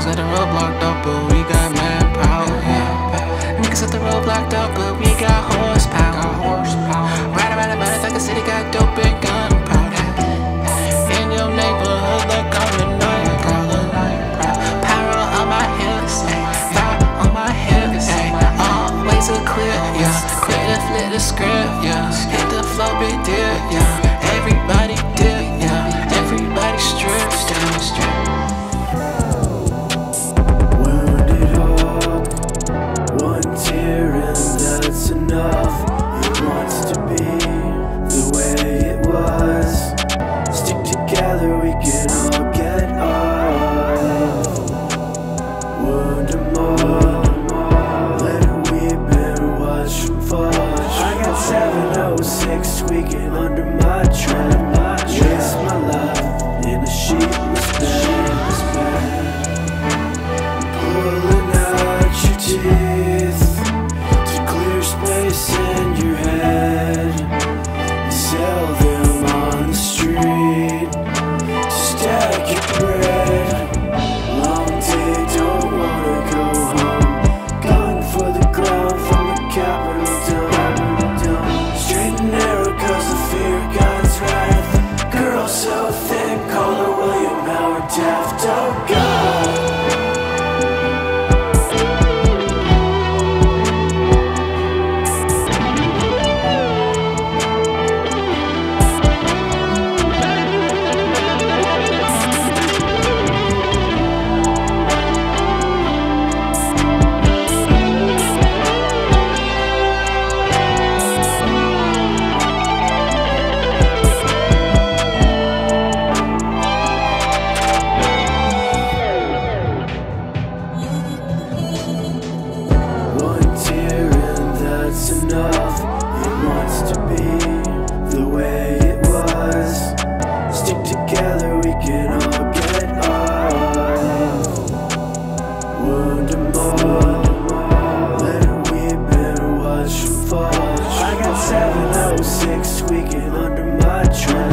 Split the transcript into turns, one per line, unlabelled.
set the road blocked up, but we got manpower. Yeah. Niggas set the road blocked up, but we got horsepower. Ride around the mouth like the city got dope and gunpowder. In your neighborhood, like I'm the night. Power on my hips, fire on my hips. Ay. Always a clear, yeah. Clear to flip the script, yeah. Hit the flow, big deal, yeah. Everybody
Let and watch fall. I got 706 tweaking under my. Waste my life and